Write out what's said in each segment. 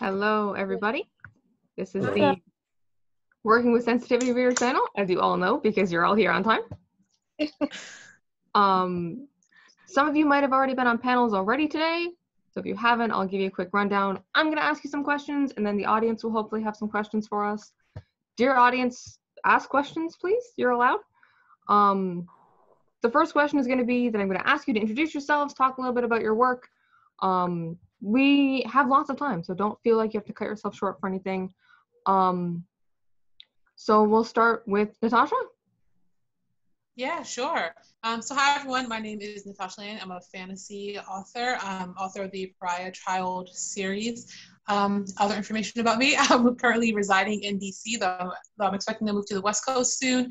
Hello, everybody. This is the Working with Sensitivity Reader channel, as you all know, because you're all here on time. um, some of you might have already been on panels already today. So if you haven't, I'll give you a quick rundown. I'm going to ask you some questions, and then the audience will hopefully have some questions for us. Dear audience, ask questions, please. You're allowed. Um, the first question is going to be that I'm going to ask you to introduce yourselves, talk a little bit about your work. Um, we have lots of time, so don't feel like you have to cut yourself short for anything. Um, so we'll start with Natasha. Yeah, sure. Um, so hi everyone, my name is Natasha Lane. I'm a fantasy author, um, author of the Pariah Child series. Um, other information about me, I'm currently residing in DC, though, though I'm expecting to move to the West Coast soon.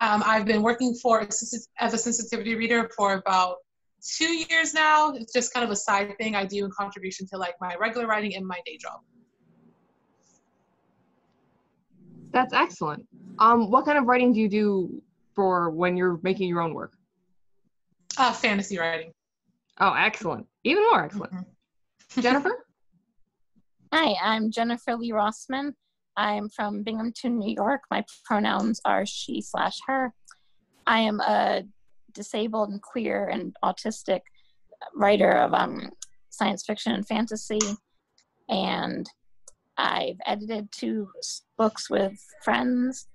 Um, I've been working for as a sensitivity reader for about two years now. It's just kind of a side thing I do in contribution to like my regular writing and my day job. That's excellent. Um, what kind of writing do you do for when you're making your own work? Uh, fantasy writing. Oh, excellent. Even more excellent. Mm-hmm. Jennifer? Hi, I'm Jennifer Lee Rossman. I'm from Binghamton, New York. My pronouns are she slash her. I am a disabled and queer and autistic writer of um, science fiction and fantasy. And I've edited two books with friends.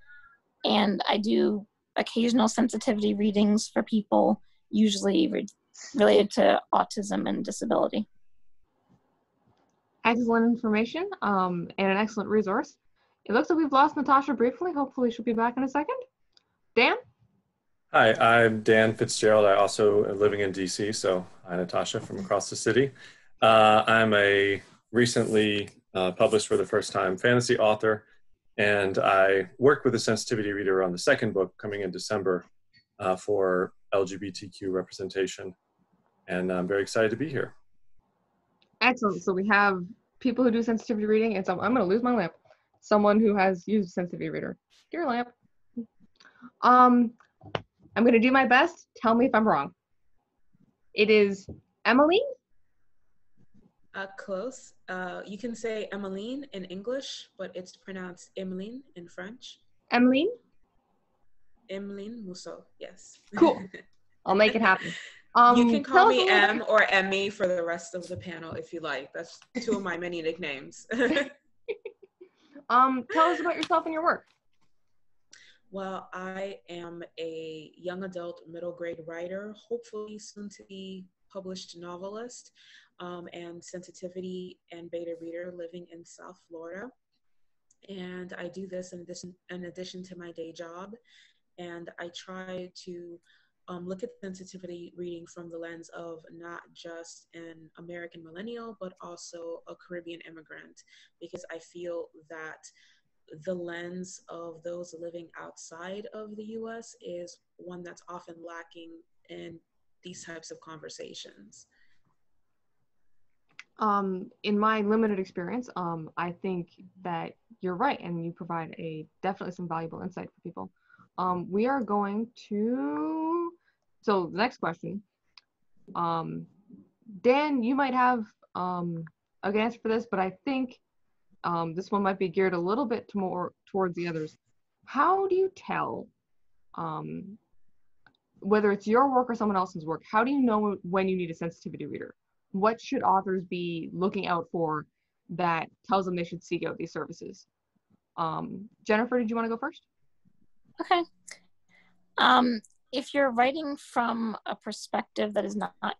And I do occasional sensitivity readings for people, usually re- related to autism and disability. Excellent information um, and an excellent resource. It looks like we've lost Natasha briefly. Hopefully, she'll be back in a second. Dan? Hi, I'm Dan Fitzgerald. I also am living in DC, so hi Natasha from across the city. Uh, I'm a recently uh, published for the first time fantasy author, and I work with a sensitivity reader on the second book coming in December uh, for LGBTQ representation, and I'm very excited to be here. Excellent. So we have people who do sensitivity reading, and so I'm going to lose my lamp. Someone who has used sensitivity reader. Dear lamp. Um, I'm going to do my best. Tell me if I'm wrong. It is Emily. Uh, close. Uh, you can say Emmeline in English, but it's pronounced Emmeline in French. Emmeline? Emmeline Mousseau, yes. Cool. I'll make it happen. Um, you can call me M or Emmy for the rest of the panel if you like. That's two of my many nicknames. um, tell us about yourself and your work. Well, I am a young adult middle grade writer, hopefully soon to be published novelist, um, and sensitivity and beta reader living in South Florida. And I do this in addition, in addition to my day job. And I try to um, look at sensitivity reading from the lens of not just an American millennial, but also a Caribbean immigrant, because I feel that the lens of those living outside of the US is one that's often lacking in these types of conversations. Um, in my limited experience, um, I think that you're right, and you provide a definitely some valuable insight for people. Um, we are going to so the next question. Um, Dan, you might have um, a good answer for this, but I think um, this one might be geared a little bit to more towards the others. How do you tell um, whether it's your work or someone else's work? How do you know when you need a sensitivity reader? What should authors be looking out for that tells them they should seek out these services? Um, Jennifer, did you want to go first? Okay. Um, if you're writing from a perspective that is not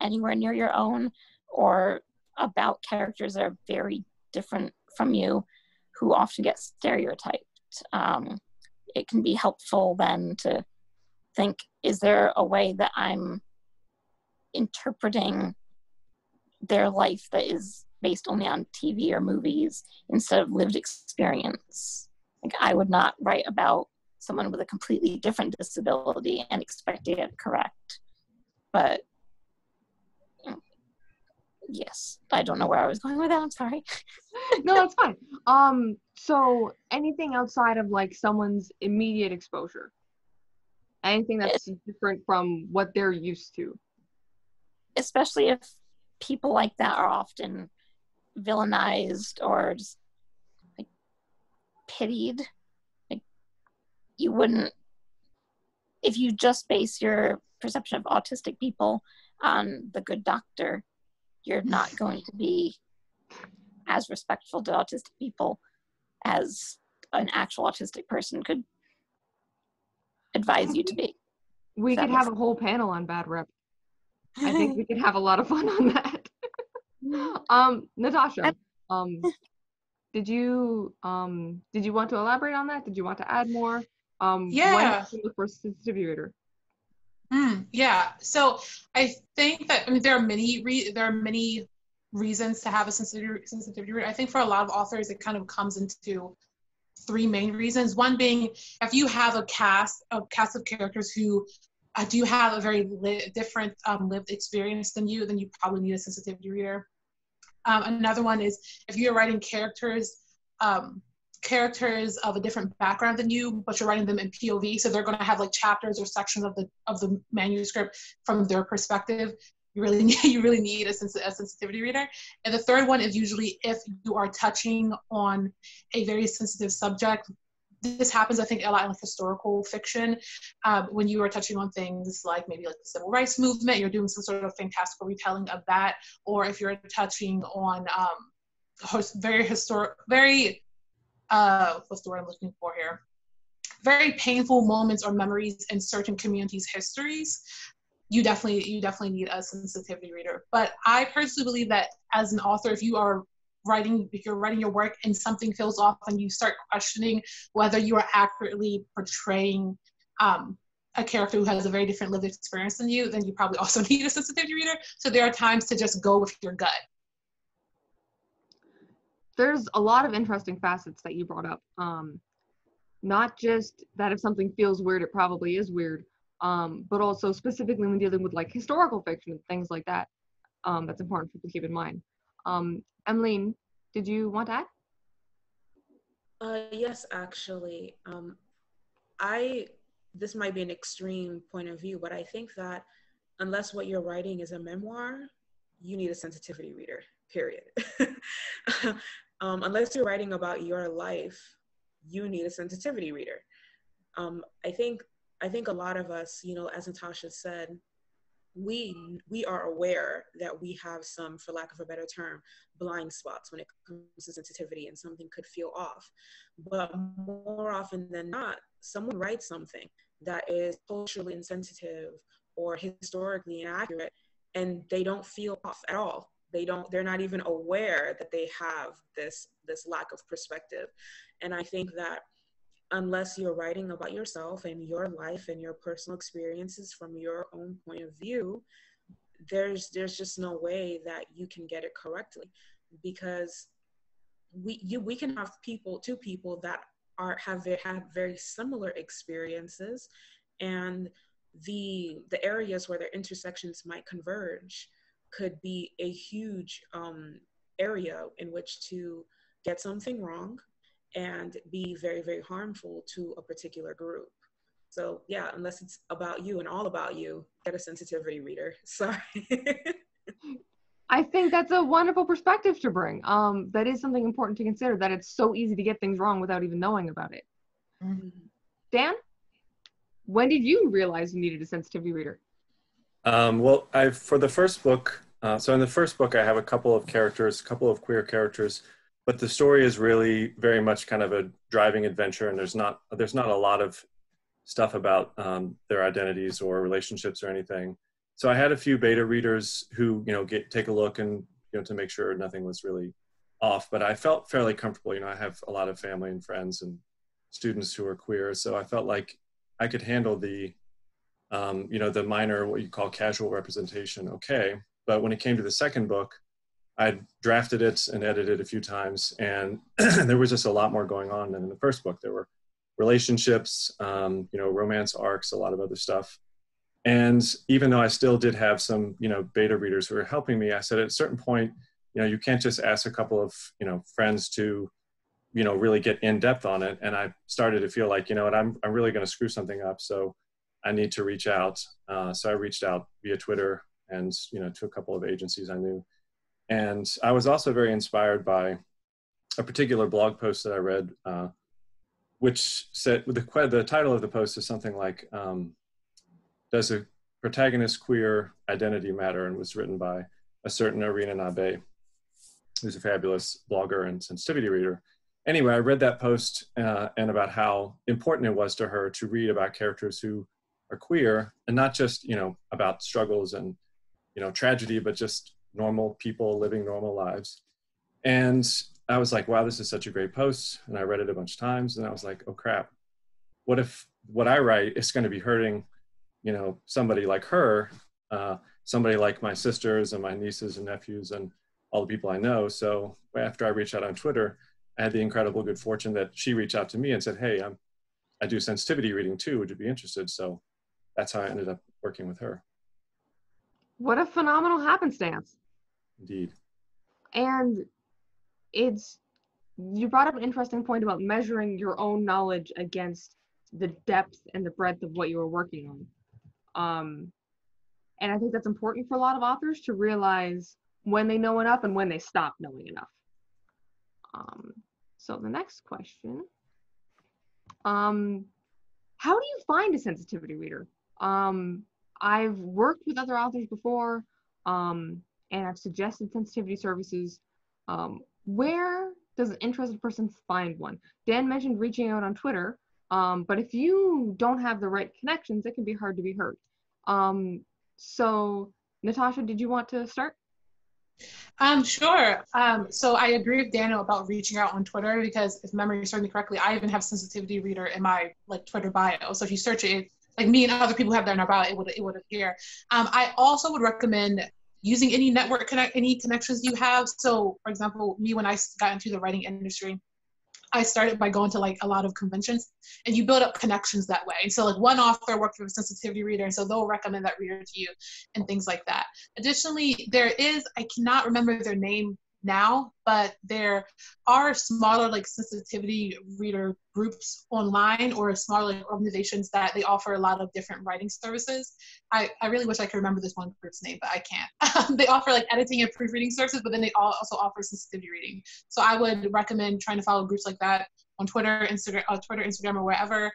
anywhere near your own or about characters that are very different from you who often get stereotyped. Um, it can be helpful then to think is there a way that I'm interpreting their life that is based only on TV or movies instead of lived experience? Like, I would not write about someone with a completely different disability and expect to get it correct. But yes. I don't know where i was going with that. I'm sorry. No that's fine. Um so anything outside of like someone's immediate exposure? Anything that's it, different from what they're used to? Especially if people like that are often villainized or just like pitied. Like you wouldn't if you just base your perception of autistic people on the good doctor, you're not going to be as respectful to autistic people as an actual autistic person could advise you to be. We could have a whole panel on bad rep. I think we could have a lot of fun on that. um, Natasha, um, did you um did you want to elaborate on that? Did you want to add more? Um, yeah. look for sensitivity reader. Mm, yeah. So I think that I mean there are many re- there are many reasons to have a sensitivity sensitivity reader. I think for a lot of authors it kind of comes into three main reasons. One being if you have a cast a cast of characters who uh, do have a very li- different um, lived experience than you, then you probably need a sensitivity reader. Um, another one is if you're writing characters um, characters of a different background than you, but you're writing them in POV, so they're going to have like chapters or sections of the of the manuscript from their perspective. You really need you really need a, sens- a sensitivity reader. And the third one is usually if you are touching on a very sensitive subject. This happens, I think, a lot in historical fiction. Um, when you are touching on things like maybe like the civil rights movement, you're doing some sort of fantastical retelling of that, or if you're touching on um, very historic, very uh, what's the word I'm looking for here? Very painful moments or memories in certain communities' histories. You definitely, you definitely need a sensitivity reader. But I personally believe that as an author, if you are writing, if you're writing your work and something feels off, and you start questioning whether you are accurately portraying um, a character who has a very different lived experience than you, then you probably also need a sensitivity reader. So there are times to just go with your gut there's a lot of interesting facets that you brought up. Um, not just that if something feels weird, it probably is weird, um, but also specifically when dealing with like historical fiction and things like that. Um, that's important for people to keep in mind. Um, did you want to add? Uh, yes, actually. Um, I this might be an extreme point of view, but I think that unless what you're writing is a memoir, you need a sensitivity reader. Period. um, unless you're writing about your life, you need a sensitivity reader. Um, I think I think a lot of us, you know, as Natasha said, we we are aware that we have some, for lack of a better term, blind spots when it comes to sensitivity, and something could feel off. But more often than not, someone writes something that is culturally insensitive or historically inaccurate, and they don't feel off at all they don't they're not even aware that they have this this lack of perspective. And i think that unless you're writing about yourself and your life and your personal experiences from your own point of view there's there's just no way that you can get it correctly. Because we you we can have people two people that are have have very similar experiences and the the areas where their intersections might converge could be a huge um, area in which to get something wrong and be very, very harmful to a particular group. So, yeah, unless it's about you and all about you, get a sensitivity reader. Sorry. I think that's a wonderful perspective to bring. Um, that is something important to consider that it's so easy to get things wrong without even knowing about it. Mm-hmm. Dan, when did you realize you needed a sensitivity reader? Um, well, I for the first book, uh, so in the first book, I have a couple of characters, a couple of queer characters, but the story is really very much kind of a driving adventure, and there's not there's not a lot of stuff about um, their identities or relationships or anything. So I had a few beta readers who you know get take a look and you know to make sure nothing was really off, but I felt fairly comfortable. You know, I have a lot of family and friends and students who are queer, so I felt like I could handle the um, you know the minor what you call casual representation okay but when it came to the second book, I drafted it and edited it a few times, and there was just a lot more going on than in the first book. There were relationships, um, you know, romance arcs, a lot of other stuff. And even though I still did have some, you know, beta readers who were helping me, I said at a certain point, you know, you can't just ask a couple of, you know, friends to, you know, really get in depth on it. And I started to feel like, you know what, I'm, I'm really going to screw something up. So I need to reach out. Uh, so I reached out via Twitter and you know to a couple of agencies I knew. And I was also very inspired by a particular blog post that I read, uh, which said the, the title of the post is something like, um, Does a protagonist queer identity matter? and was written by a certain Irina Nabe, who's a fabulous blogger and sensitivity reader. Anyway, I read that post uh, and about how important it was to her to read about characters who are queer and not just, you know, about struggles and, you know, tragedy, but just normal people living normal lives. And I was like, wow, this is such a great post. And I read it a bunch of times and I was like, oh crap, what if what I write is going to be hurting, you know, somebody like her, uh, somebody like my sisters and my nieces and nephews and all the people I know. So after I reached out on Twitter, I had the incredible good fortune that she reached out to me and said, hey, I'm, I do sensitivity reading too. Would you be interested? So that's how I ended up working with her. What a phenomenal happenstance. Indeed. And it's you brought up an interesting point about measuring your own knowledge against the depth and the breadth of what you were working on. Um, and I think that's important for a lot of authors to realize when they know enough and when they stop knowing enough. Um, so the next question, um, how do you find a sensitivity reader? Um, I've worked with other authors before, um, and I've suggested sensitivity services. Um, where does an interested person find one? Dan mentioned reaching out on Twitter, um, but if you don't have the right connections, it can be hard to be heard. Um, so, Natasha, did you want to start? Um, sure. Um, so I agree with Daniel about reaching out on Twitter because if memory serves me correctly, I even have sensitivity reader in my like Twitter bio. So if you search it, like me and other people have in our bio, it would it would appear. Um, I also would recommend using any network connect any connections you have. So, for example, me when I got into the writing industry, I started by going to like a lot of conventions and you build up connections that way. And so like one author worked with a sensitivity reader and so they'll recommend that reader to you and things like that. Additionally, there is, I cannot remember their name now, but there are smaller like sensitivity reader groups online or smaller like, organizations that they offer a lot of different writing services. I, I really wish I could remember this one group's name, but I can't. they offer like editing and proofreading services, but then they also offer sensitivity reading. So I would recommend trying to follow groups like that on Twitter, Instagram, uh, Twitter, Instagram, or wherever.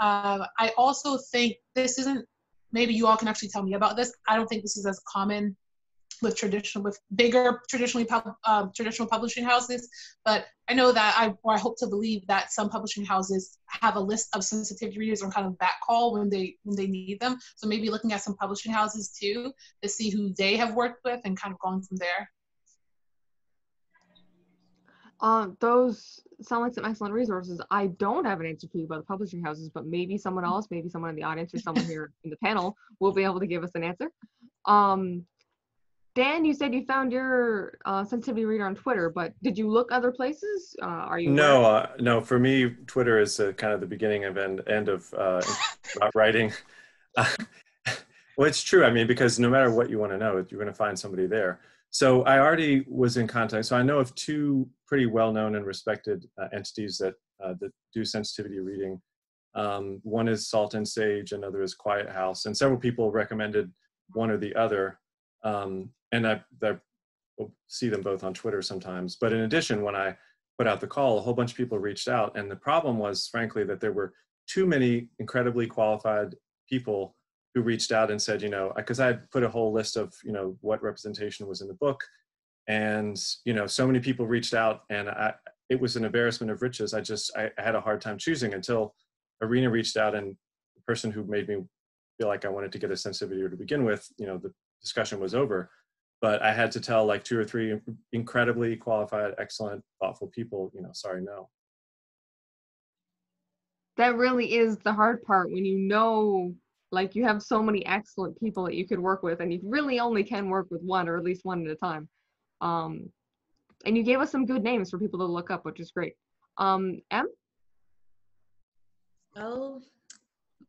Um, I also think this isn't. Maybe you all can actually tell me about this. I don't think this is as common with traditional with bigger traditionally pub, uh, traditional publishing houses but i know that i or i hope to believe that some publishing houses have a list of sensitivity readers on kind of back call when they when they need them so maybe looking at some publishing houses too to see who they have worked with and kind of going from there uh, those sound like some excellent resources. I don't have an answer for you about the publishing houses, but maybe someone else, maybe someone in the audience or someone here in the panel will be able to give us an answer. Um, Dan, you said you found your uh, sensitivity reader on Twitter, but did you look other places? Uh, are you? No, uh, no. For me, Twitter is kind of the beginning of end end of uh, writing. well, it's true. I mean, because no matter what you want to know, you're going to find somebody there. So I already was in contact. So I know of two pretty well-known and respected uh, entities that uh, that do sensitivity reading. Um, one is Salt and Sage, another is Quiet House, and several people recommended one or the other. Um, and I, I see them both on Twitter sometimes. But in addition, when I put out the call, a whole bunch of people reached out, and the problem was, frankly, that there were too many incredibly qualified people who reached out and said, you know, because I had put a whole list of, you know, what representation was in the book, and you know, so many people reached out, and I, it was an embarrassment of riches. I just, I, I had a hard time choosing until Irina reached out, and the person who made me feel like I wanted to get a sensitivity to begin with, you know, the discussion was over but I had to tell like two or three incredibly qualified, excellent, thoughtful people, you know, sorry, no. That really is the hard part when you know, like, you have so many excellent people that you could work with, and you really only can work with one or at least one at a time. Um, and you gave us some good names for people to look up, which is great. Um, M? Well,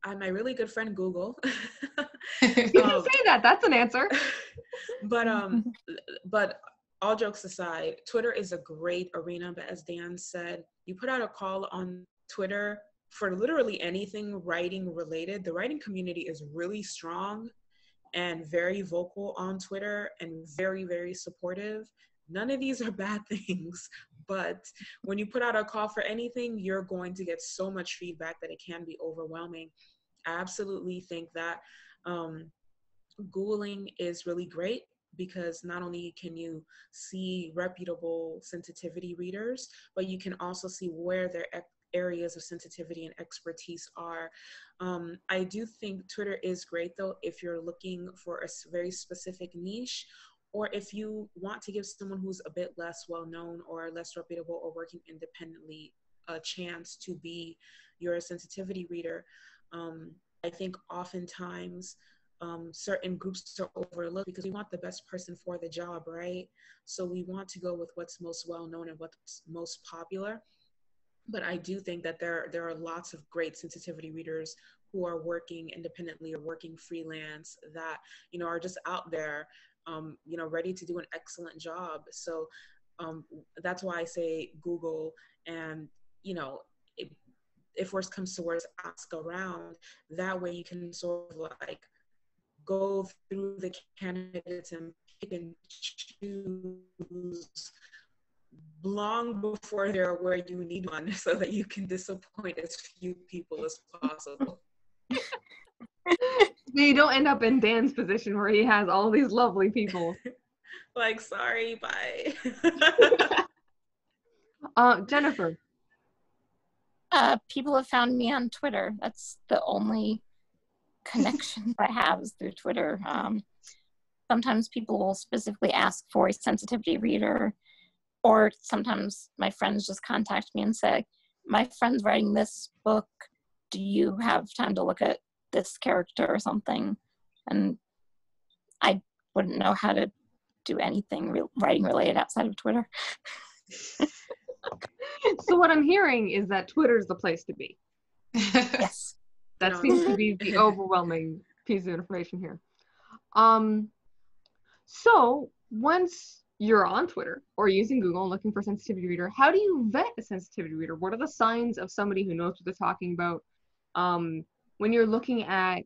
I'm my really good friend Google. you can um, say that. That's an answer. but um, but all jokes aside, Twitter is a great arena. But as Dan said, you put out a call on Twitter for literally anything writing related. The writing community is really strong, and very vocal on Twitter and very, very supportive. None of these are bad things, but when you put out a call for anything, you're going to get so much feedback that it can be overwhelming. I absolutely think that um, Googling is really great because not only can you see reputable sensitivity readers, but you can also see where their areas of sensitivity and expertise are. Um, I do think Twitter is great though if you're looking for a very specific niche or if you want to give someone who's a bit less well known or less reputable or working independently a chance to be your sensitivity reader. Um, I think oftentimes um, certain groups are overlooked because we want the best person for the job, right? So we want to go with what's most well known and what's most popular but I do think that there there are lots of great sensitivity readers who are working independently or working freelance that you know are just out there, um, you know, ready to do an excellent job. So um, that's why I say Google and you know. If, if worst comes to worst, ask around. That way, you can sort of like go through the candidates and pick and choose long before they're where you need one so that you can disappoint as few people as possible. you don't end up in Dan's position where he has all these lovely people. like, sorry, bye. uh, Jennifer. Uh, people have found me on Twitter. That's the only connection I have is through Twitter. Um, sometimes people will specifically ask for a sensitivity reader or sometimes my friends just contact me and say my friend's writing this book do you have time to look at this character or something and i wouldn't know how to do anything re- writing related outside of twitter so what i'm hearing is that twitter's the place to be yes that no. seems to be the overwhelming piece of information here um so once you're on Twitter or using Google and looking for sensitivity reader, how do you vet a sensitivity reader? What are the signs of somebody who knows what they're talking about? Um, when you're looking at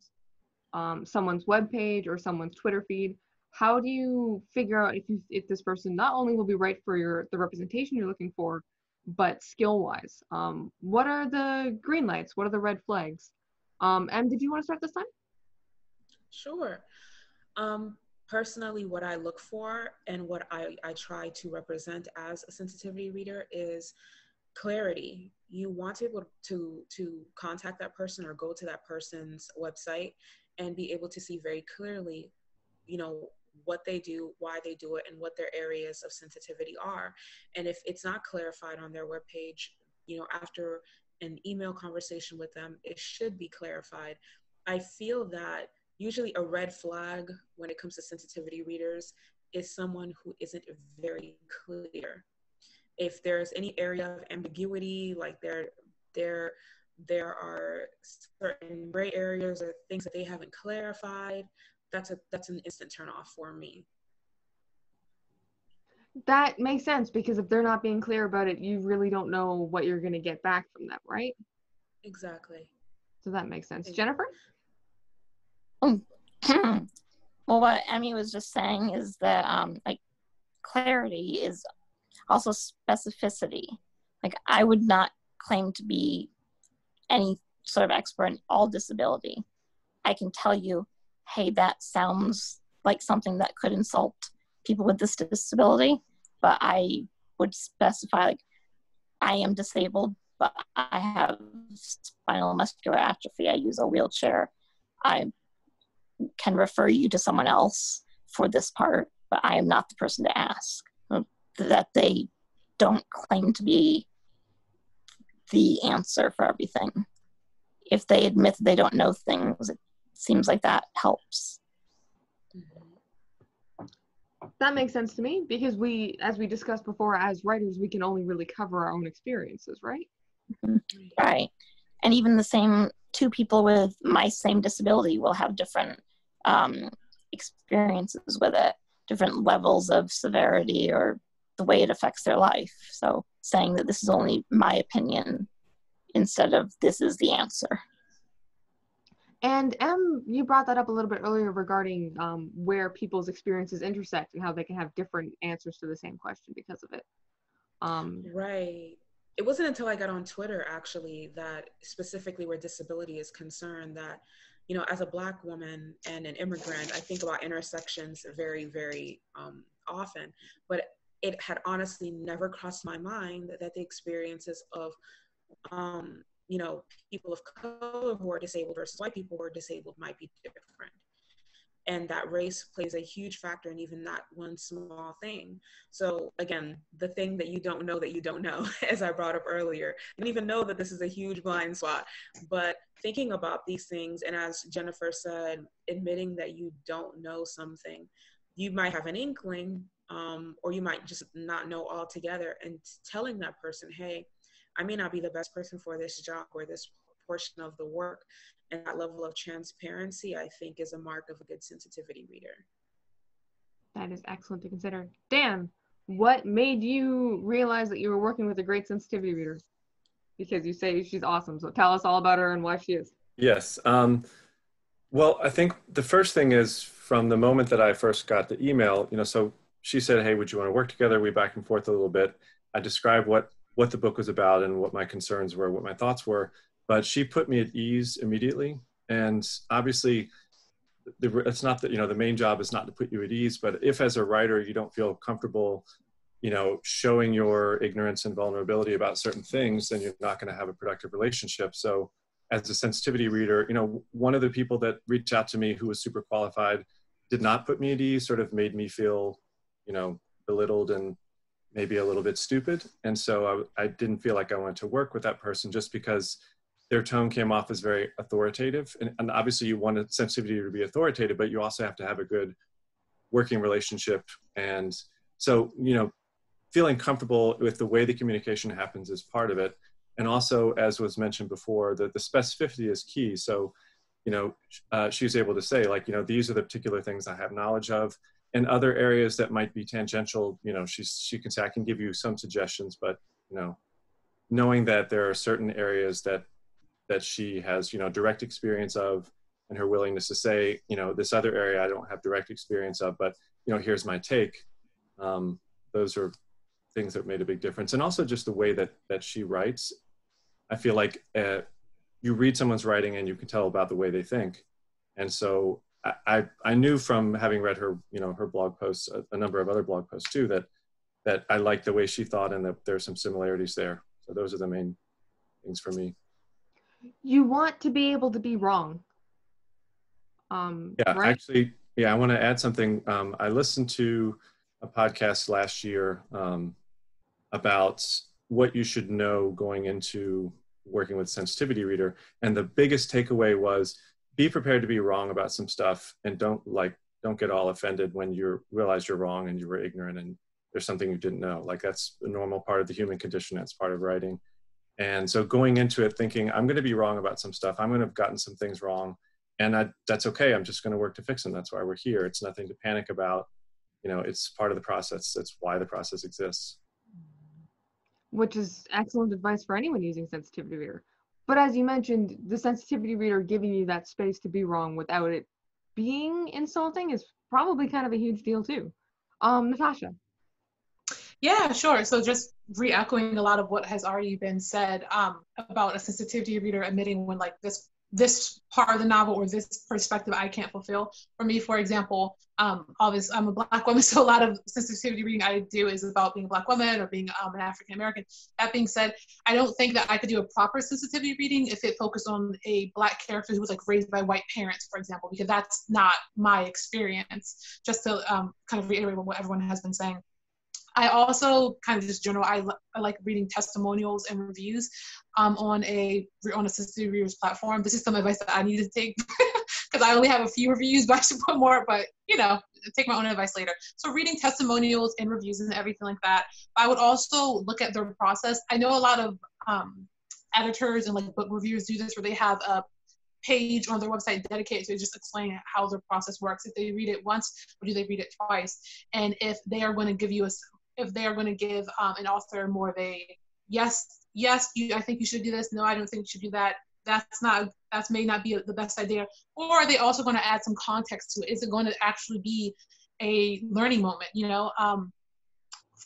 um, someone's webpage or someone's Twitter feed, how do you figure out if you, if this person not only will be right for your the representation you're looking for, but skill wise? Um, what are the green lights? What are the red flags? Um, and did you want to start this time? Sure. Um, personally what i look for and what I, I try to represent as a sensitivity reader is clarity you want to be able to to contact that person or go to that person's website and be able to see very clearly you know what they do why they do it and what their areas of sensitivity are and if it's not clarified on their webpage you know after an email conversation with them it should be clarified i feel that usually a red flag when it comes to sensitivity readers is someone who isn't very clear. If there's any area of ambiguity, like there, there, there are certain gray areas or things that they haven't clarified, that's a that's an instant turn off for me. That makes sense because if they're not being clear about it, you really don't know what you're going to get back from them, right? Exactly. So that makes sense. Jennifer? Oh, well, what Emmy was just saying is that um, like clarity is also specificity. Like I would not claim to be any sort of expert in all disability. I can tell you, hey, that sounds like something that could insult people with this disability, but I would specify like I am disabled, but I have spinal muscular atrophy. I use a wheelchair. I can refer you to someone else for this part, but I am not the person to ask. That they don't claim to be the answer for everything. If they admit they don't know things, it seems like that helps. That makes sense to me because we, as we discussed before, as writers, we can only really cover our own experiences, right? Mm-hmm. Right. And even the same two people with my same disability will have different um, experiences with it, different levels of severity or the way it affects their life. So saying that this is only my opinion instead of this is the answer. And M, you brought that up a little bit earlier regarding um, where people's experiences intersect and how they can have different answers to the same question because of it. Um, right. It wasn't until I got on Twitter actually that specifically where disability is concerned that, you know, as a Black woman and an immigrant, I think about intersections very, very um, often. But it had honestly never crossed my mind that the experiences of um, you know, people of color who are disabled versus white people who are disabled might be different. And that race plays a huge factor in even that one small thing. So, again, the thing that you don't know that you don't know, as I brought up earlier, you don't even know that this is a huge blind spot. But thinking about these things, and as Jennifer said, admitting that you don't know something, you might have an inkling, um, or you might just not know altogether, and telling that person, hey, I may not be the best person for this job or this portion of the work. And that level of transparency, I think, is a mark of a good sensitivity reader. That is excellent to consider. Dan, what made you realize that you were working with a great sensitivity reader? Because you say she's awesome. So tell us all about her and why she is. Yes. Um, well, I think the first thing is from the moment that I first got the email, you know, so she said, Hey, would you want to work together? We back and forth a little bit. I described what what the book was about and what my concerns were, what my thoughts were. But she put me at ease immediately. And obviously, the, it's not that, you know, the main job is not to put you at ease, but if as a writer you don't feel comfortable, you know, showing your ignorance and vulnerability about certain things, then you're not going to have a productive relationship. So, as a sensitivity reader, you know, one of the people that reached out to me who was super qualified did not put me at ease, sort of made me feel, you know, belittled and maybe a little bit stupid. And so I, I, didn't feel like I wanted to work with that person just because their tone came off as very authoritative. And, and obviously, you want sensitivity to be authoritative, but you also have to have a good working relationship. And so, you know, feeling comfortable with the way the communication happens is part of it. And also, as was mentioned before, that the specificity is key. So, you know, uh, she's able to say, like, you know, these are the particular things I have knowledge of and other areas that might be tangential you know she's she can say i can give you some suggestions but you know knowing that there are certain areas that that she has you know direct experience of and her willingness to say you know this other area i don't have direct experience of but you know here's my take um, those are things that made a big difference. And also just the way that that she writes i feel like uh, you read someone's writing and you can tell about the way they think. And so I, I knew from having read her, you know, her blog posts, a, a number of other blog posts too, that that I liked the way she thought and that there's some similarities there. So those are the main things for me. You want to be able to be wrong. Um, yeah, right? actually, yeah, I want to add something. Um, I listened to a podcast last year um, about what you should know going into working with sensitivity reader, and the biggest takeaway was be prepared to be wrong about some stuff and don't like don't get all offended when you realize you're wrong and you were ignorant and there's something you didn't know. Like that's a normal part of the human condition. That's part of writing. And so going into it thinking i'm going to be wrong about some stuff. I'm going to have gotten some things wrong. And I, that's okay. I'm just going to work to fix them. That's why we're here. It's nothing to panic about. You know it's part of the process. That's why the process exists. Which is excellent advice for anyone using sensitivity reader but as you mentioned, the sensitivity reader giving you that space to be wrong without it being insulting is probably kind of a huge deal too. Um, Natasha. Yeah, sure. So just re-echoing a lot of what has already been said um, about a sensitivity reader admitting when like this this part of the novel or this perspective I can't fulfill. For me, for example, um, obviously I'm a black woman, so a lot of sensitivity reading I do is about being a black woman or being um, an African American. That being said, I don't think that I could do a proper sensitivity reading if it focused on a black character who was like raised by white parents, for example, because that's not my experience. Just to um, kind of reiterate what everyone has been saying. I also kind of just general. I, I like reading testimonials and reviews um, on a on a sensitivity readers platform. This is some advice that I need to take because I only have a few reviews, but I should put more. But you know, take my own advice later. So reading testimonials and reviews and everything like that. I would also look at their process. I know a lot of um, editors and like book reviewers do this where they have a page on their website dedicated to just explain how their process works. If they read it once or do they read it twice? And if they are going to give you a if they are going to give um, an author more of a yes, yes, you, I think you should do this. No, I don't think you should do that. that's not that's may not be the best idea. Or are they also going to add some context to it? Is it going to actually be a learning moment you know? Um,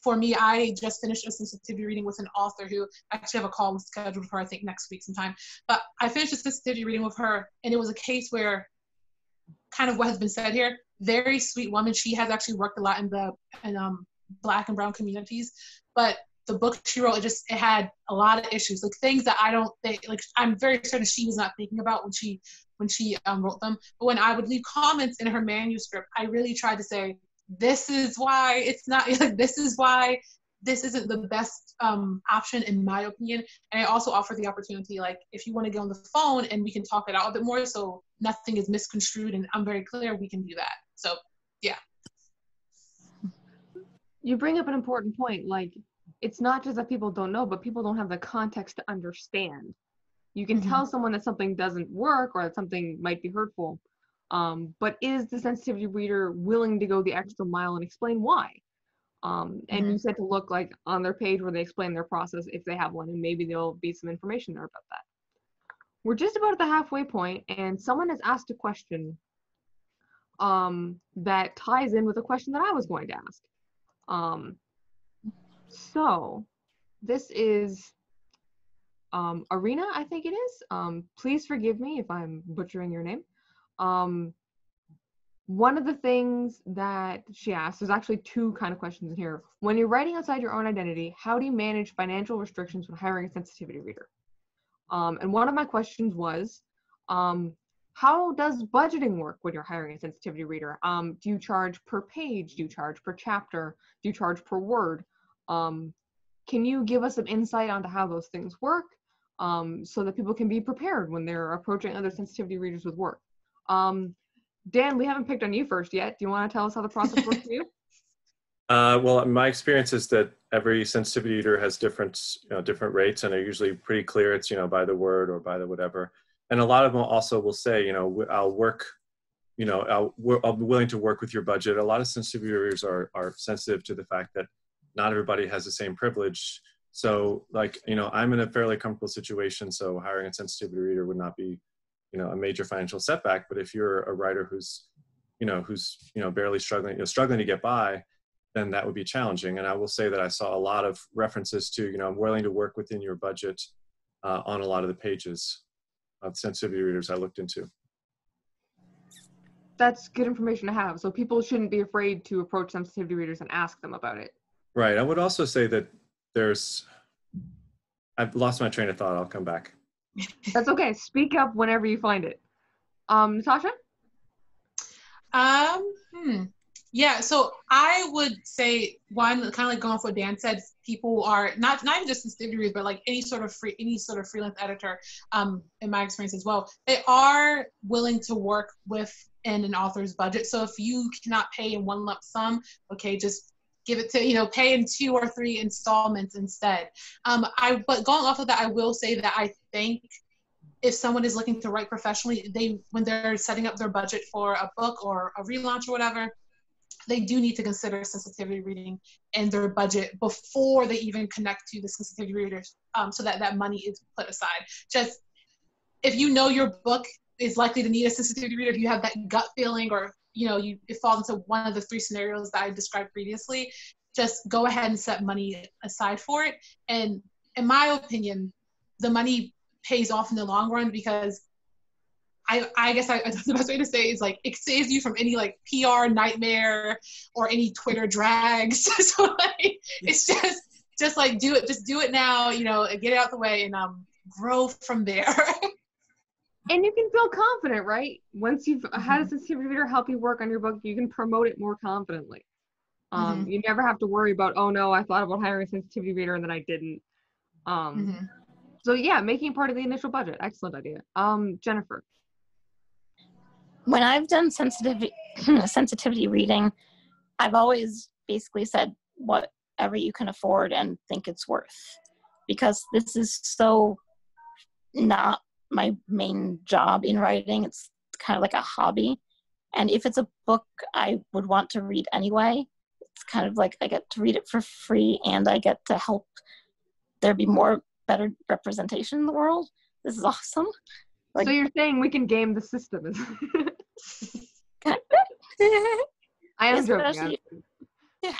for me i just finished a sensitivity reading with an author who actually have a call scheduled for i think next week sometime. But i finished a sensitivity reading with her and it was a case where kind of what has been said here very sweet woman. She has actually worked a lot in the in um, black and brown communities but the book she wrote, it just it had a lot of issues, like things that I don't think, like I'm very certain she was not thinking about when she when she um, wrote them. But when I would leave comments in her manuscript, I really tried to say, this is why it's not. like this is why this isn't the best um, option in my opinion. And I also offer the opportunity, like if you want to get on the phone and we can talk it out a bit more, so nothing is misconstrued and I'm very clear, we can do that. So yeah. You bring up an important point, like it's not just that people don't know, but people don't have the context to understand. You can mm-hmm. tell someone that something doesn't work or that something might be hurtful, um, but is the sensitivity reader willing to go the extra mile and explain why? Um, and mm-hmm. you said to look like on their page where they explain their process if they have one, and maybe there'll be some information there about that. We're just about at the halfway point, and someone has asked a question um, that ties in with a question that I was going to ask. Um, so this is um, Arena, I think it is. Um, please forgive me if I'm butchering your name. Um, one of the things that she asked, there's actually two kind of questions in here. When you're writing outside your own identity, how do you manage financial restrictions when hiring a sensitivity reader? Um, and one of my questions was, um, how does budgeting work when you're hiring a sensitivity reader? Um, do you charge per page? Do you charge per chapter? Do you charge per word? Um, can you give us some insight onto how those things work um, so that people can be prepared when they're approaching other sensitivity readers with work? Um, Dan, we haven't picked on you first yet. Do you want to tell us how the process works for you? Uh, well, my experience is that every sensitivity reader has different, you know, different rates, and they're usually pretty clear. It's you know by the word or by the whatever. And a lot of them also will say, you know, I'll work, you know, I'll, I'll be willing to work with your budget. A lot of sensitivity readers are are sensitive to the fact that not everybody has the same privilege. So like, you know, I'm in a fairly comfortable situation. So hiring a sensitivity reader would not be, you know, a major financial setback. But if you're a writer who's, you know, who's, you know, barely struggling, you know, struggling to get by, then that would be challenging. And I will say that I saw a lot of references to, you know, I'm willing to work within your budget uh, on a lot of the pages of sensitivity readers I looked into. That's good information to have. So people shouldn't be afraid to approach sensitivity readers and ask them about it. Right. I would also say that there's, I've lost my train of thought. I'll come back. That's okay. Speak up whenever you find it. Um, Natasha? Um, hmm. Yeah, so I would say one kind of like going off what Dan said. People are not not even just in studios, but like any sort of free any sort of freelance editor. Um, in my experience as well, they are willing to work within an author's budget. So if you cannot pay in one lump sum, okay, just give it to you know pay in two or three installments instead um, i but going off of that i will say that i think if someone is looking to write professionally they when they're setting up their budget for a book or a relaunch or whatever they do need to consider sensitivity reading in their budget before they even connect to the sensitivity readers um, so that that money is put aside just if you know your book is likely to need a sensitivity reader if you have that gut feeling or you know you it falls into one of the three scenarios that I described previously, just go ahead and set money aside for it. And in my opinion, the money pays off in the long run because I, I guess I, the best way to say is like it saves you from any like PR nightmare or any Twitter drags. so like it's just just like do it, just do it now, you know, get it out the way and um grow from there. and you can feel confident, right? Once you've mm-hmm. had a sensitivity reader help you work on your book, you can promote it more confidently. Um, mm-hmm. You never have to worry about, oh no, I thought about hiring a sensitivity reader and then I didn't. Um, mm-hmm. So yeah, making it part of the initial budget, excellent idea. Um, Jennifer. When I've done sensitivity sensitivity reading, I've always basically said whatever you can afford and think it's worth, because this is so not my main job in writing. It's kind of like a hobby. And if it's a book I would want to read anyway, it's kind of like I get to read it for free and I get to help there be more better representation in the world. this is awesome. Like, so you're saying we can game the system? I am. Especially-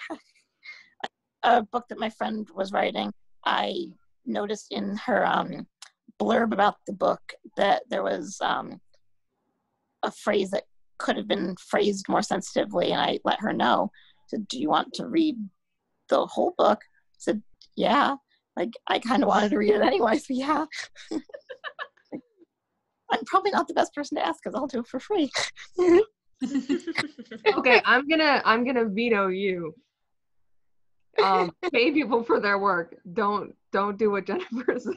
a book that my friend was writing, I noticed in her um, blurb about the book that there was um, a phrase that could have been phrased more sensitively, and I let her know. Said, "Do you want to read the whole book?" I said, "Yeah." Like I kind of wanted to read it anyway, so yeah. I'm probably not the best person to ask because I'll do it for free. okay, I'm gonna I'm gonna veto you. Um, pay people for their work. Don't don't do what Jennifer says.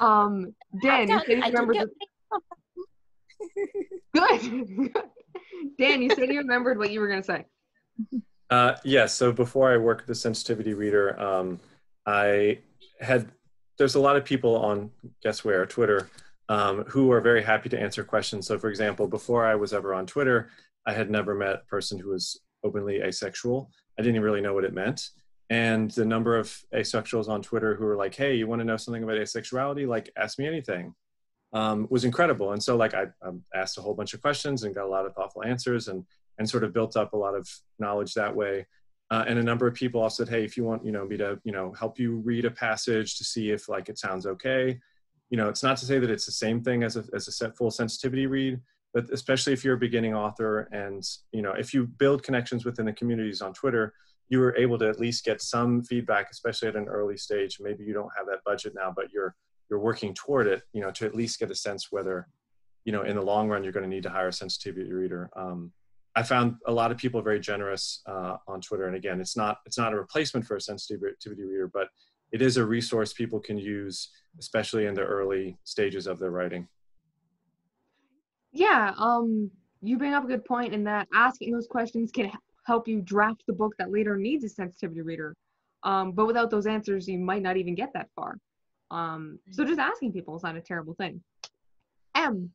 Um, Dan, you I said you got- I did remembered. get the- Good. Dan, you said you remembered what you were gonna say. Uh, yes. So before I worked with the sensitivity reader, um, I had. There's a lot of people on guess where Twitter um, who are very happy to answer questions. So, for example, before I was ever on Twitter, I had never met a person who was openly asexual. I didn't really know what it meant. And the number of asexuals on Twitter who were like, "Hey, you want to know something about asexuality? Like, ask me anything," um, was incredible. And so, like, I asked a whole bunch of questions and got a lot of thoughtful answers, and and sort of built up a lot of knowledge that way. Uh, and a number of people also said, "Hey, if you want, you know, me to, you know, help you read a passage to see if like it sounds okay." You know, it's not to say that it's the same thing as a as a set full sensitivity read, but especially if you're a beginning author, and you know, if you build connections within the communities on Twitter, you were able to at least get some feedback, especially at an early stage. Maybe you don't have that budget now, but you're you're working toward it. You know, to at least get a sense whether, you know, in the long run, you're going to need to hire a sensitivity reader. Um, I found a lot of people very generous uh, on Twitter, and again, it's not it's not a replacement for a sensitivity reader, but it is a resource people can use, especially in the early stages of their writing. Yeah, um, you bring up a good point in that asking those questions can help you draft the book that later needs a sensitivity reader. Um, but without those answers, you might not even get that far. Um, so just asking people is not a terrible thing. M.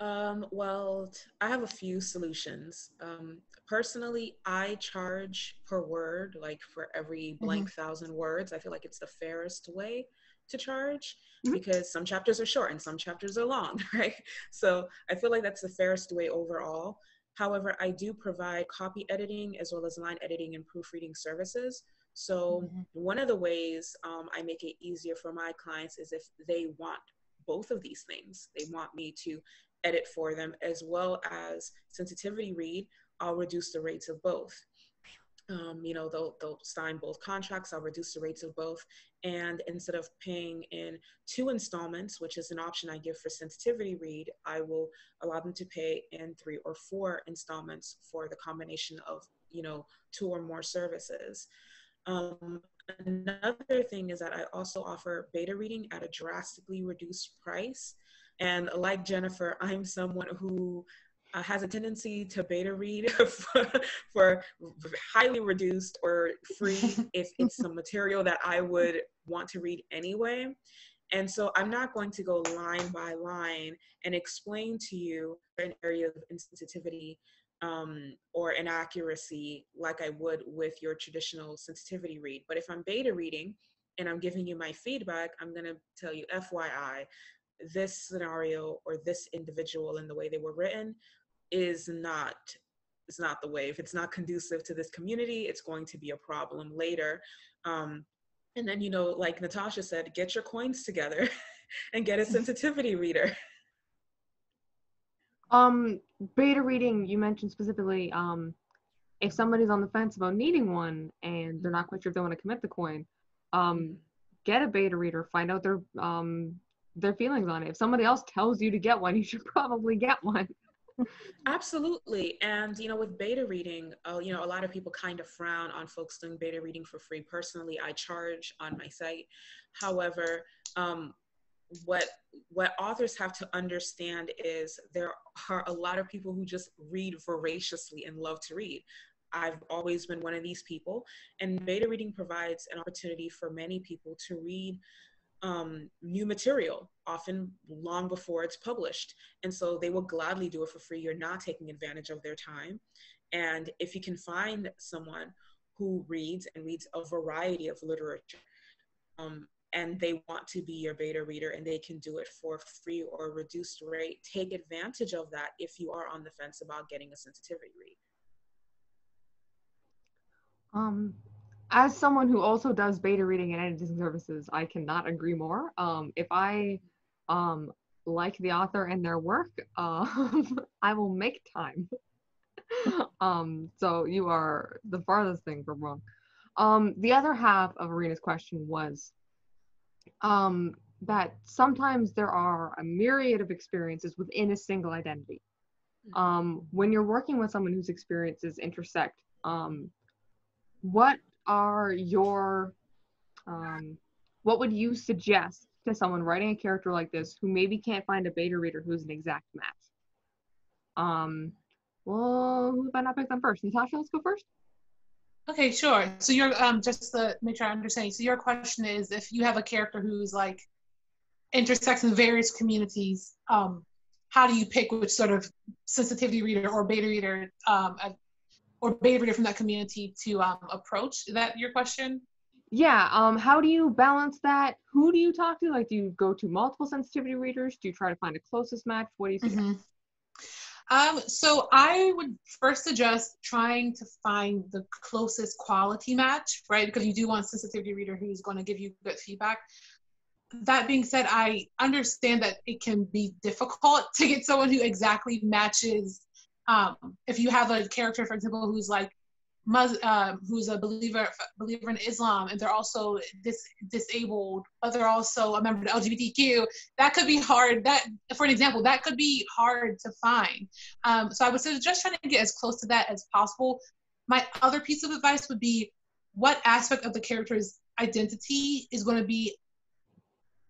Um, well, I have a few solutions. Um, personally, I charge per word, like for every blank thousand words. I feel like it's the fairest way to charge Mhm. because some chapters are short and some chapters are long, right? So I feel like that's the fairest way overall. However, I do provide copy editing as well as line editing and proofreading services. So Mhm. one of the ways um, I make it easier for my clients is if they want both of these things. They want me to edit for them as well as sensitivity read. I'll reduce the rates of both. Um, you know, they'll, they'll sign both contracts. I'll reduce the rates of both. And instead of paying in two installments, which is an option I give for sensitivity read, I will allow them to pay in three or four installments for the combination of, you know, two or more services. Um, another thing is that I also offer beta reading at a drastically reduced price. And like Jennifer, I'm someone who uh, has a tendency to beta read for, for highly reduced or free if it's some material that I would want to read anyway. And so I'm not going to go line by line and explain to you an area of insensitivity um, or inaccuracy like I would with your traditional sensitivity read. But if I'm beta reading and I'm giving you my feedback, I'm going to tell you, FYI, this scenario or this individual and the way they were written is not is not the way if it's not conducive to this community. It's going to be a problem later. Um, and then you know like natasha said get your coins together and get a sensitivity reader. Um, beta reading, you mentioned specifically, um, if somebody's on the fence about needing one and they're not quite sure if they want to commit the coin, um, get a beta reader, find out their um their feelings on it. If somebody else tells you to get one, you should probably get one. Absolutely. And, you know, with beta reading, uh, you know, a lot of people kind of frown on folks doing beta reading for free. Personally, I charge on my site. However, um, what what authors have to understand is there are a lot of people who just read voraciously and love to read. I've always been one of these people, and beta reading provides an opportunity for many people to read um, new material, often long before it's published. And so they will gladly do it for free. You're not taking advantage of their time. And if you can find someone who reads and reads a variety of literature, um, and they want to be your beta reader and they can do it for free or reduced rate, take advantage of that if you are on the fence about getting a sensitivity read. Um, as someone who also does beta reading and editing services, I cannot agree more. Um, if I um, like the author and their work, uh, I will make time. um, so you are the farthest thing from wrong. Um, the other half of Irina's question was um, that sometimes there are a myriad of experiences within a single identity. Mm-hmm. Um, when you're working with someone whose experiences intersect, um, what are your, um, what would you suggest to someone writing a character like this who maybe can't find a beta reader who's an exact match? Um, well, who better not pick them first? Natasha, let's go first. Okay, sure. So you're um just to make sure I understand. So your question is if you have a character who's like intersects in various communities, um, how do you pick which sort of sensitivity reader or beta reader um, or reader from that community to um, approach? Is that your question? Yeah. Um, how do you balance that? Who do you talk to? Like, do you go to multiple sensitivity readers? Do you try to find a closest match? What do you think? Mm-hmm. Um, so I would first suggest trying to find the closest quality match, right? Because you do want a sensitivity reader who's going to give you good feedback. That being said, I understand that it can be difficult to get someone who exactly matches. Um, if you have a character, for example, who's like Mus- uh, who's a believer believer in Islam, and they're also dis- disabled, but they're also a member of the LGBTQ. That could be hard. That, for an example, that could be hard to find. Um, so I would say just trying to get as close to that as possible. My other piece of advice would be, what aspect of the character's identity is going to be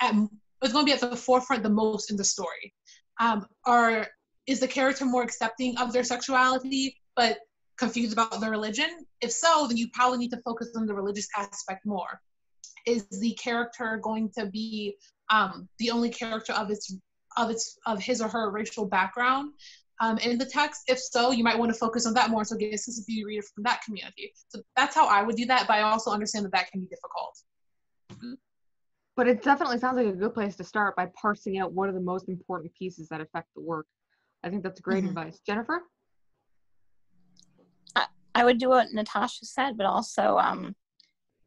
at is going to be at the forefront the most in the story, um, or is the character more accepting of their sexuality, but confused about their religion? If so, then you probably need to focus on the religious aspect more. Is the character going to be um, the only character of its of its of his or her racial background um, in the text? If so, you might want to focus on that more. So get a sensitivity reader from that community. So that's how I would do that. But I also understand that that can be difficult. But it definitely sounds like a good place to start by parsing out what are the most important pieces that affect the work. I think that's great Mhm. advice. Jennifer? I would do what Natasha said, but also um,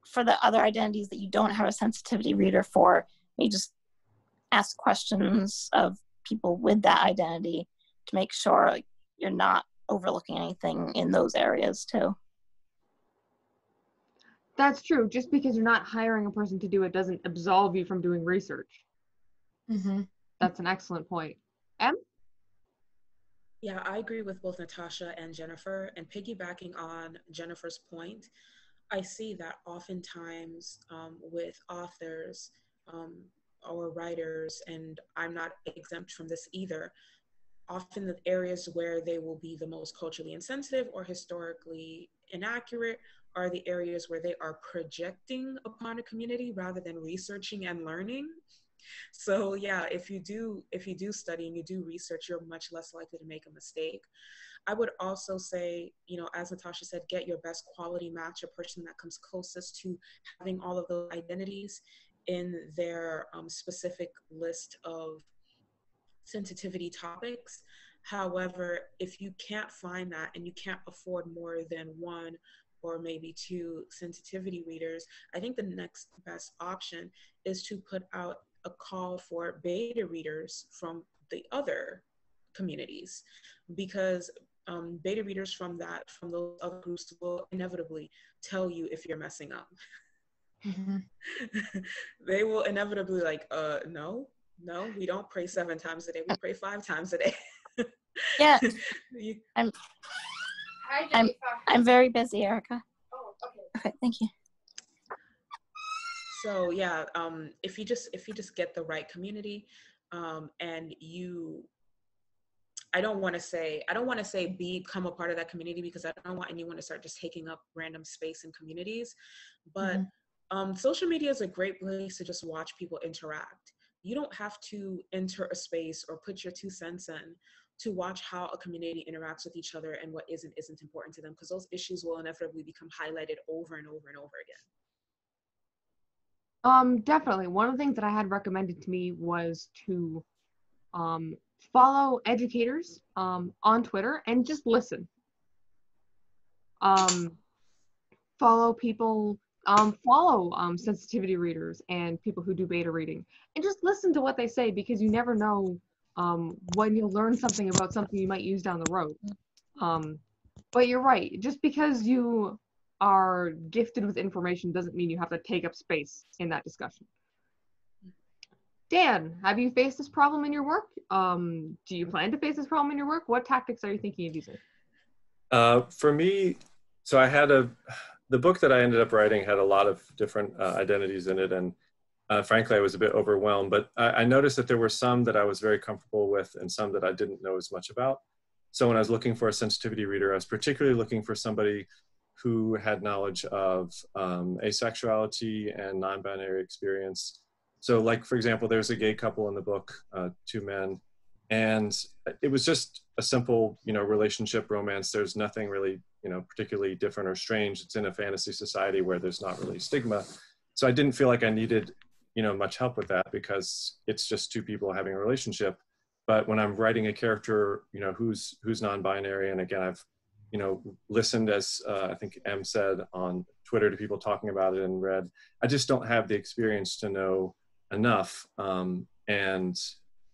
for the other identities that you don't have a sensitivity reader for, you just ask questions of people with that identity to make sure you're not overlooking anything in those areas too. That's true. Just because you're not hiring a person to do it doesn't absolve you from doing research. Mm-hmm. That's an excellent point. Em? Yeah, I agree with both Natasha and Jennifer. And piggybacking on Jennifer's point, I see that oftentimes um, with authors um, or writers, and I'm not exempt from this either, often the areas where they will be the most culturally insensitive or historically inaccurate are the areas where they are projecting upon a community rather than researching and learning so yeah if you do if you do study and you do research you're much less likely to make a mistake. I would also say you know as natasha said get your best quality match a person that comes closest to having all of those identities in their um, specific list of sensitivity topics. However if you can't find that and you can't afford more than one or maybe two sensitivity readers i think the next best option is to put out a call for beta readers from the other communities because um, beta readers from that from those other groups will inevitably tell you if you're messing up Mm-hmm. they will inevitably like uh no no we don't pray seven times a day we pray five times a day Yeah, You- I'm I'm very busy, Erica. oh, okay. Okay, thank you. So yeah um, if you just if you just get the right community um, and you i don't want to say i don't want to say become a part of that community because i don't want anyone to start just taking up random space in communities but Mhm. um, social media is a great place to just watch people interact you don't have to enter a space or put your two cents in to watch how a community interacts with each other and what is and isn't important to them because those issues will inevitably become highlighted over and over and over again Um, definitely. One of the things that I had recommended to me was to um, follow educators um, on Twitter and just listen. Um, follow people, um, follow um, sensitivity readers and people who do beta reading, and just listen to what they say because you never know um, when you'll learn something about something you might use down the road. Um, but you're right. Just because you are gifted with information doesn't mean you have to take up space in that discussion. Dan, have you faced this problem in your work? Um, do you plan to face this problem in your work? What tactics are you thinking of using? Uh, for me, so I had a, the book that I ended up writing had a lot of different uh, identities in it. And uh, frankly, I was a bit overwhelmed, but I, I, noticed that there were some that I was very comfortable with and some that I didn't know as much about. So when I was looking for a sensitivity reader, I was particularly looking for somebody who had knowledge of um, asexuality and non-binary experience. So like, for example, there's a gay couple in the book, uh, two men, and it was just a simple, you know, relationship romance. There's nothing really, you know, particularly different or strange. It's in a fantasy society where there's not really stigma. So I didn't feel like I needed, you know, much help with that because it's just two people having a relationship. But when I'm writing a character, you know, who's who's non-binary, and again, I've you know, listened as uh, I think M said on Twitter to people talking about it and read. I just don't have the experience to know enough. Um, and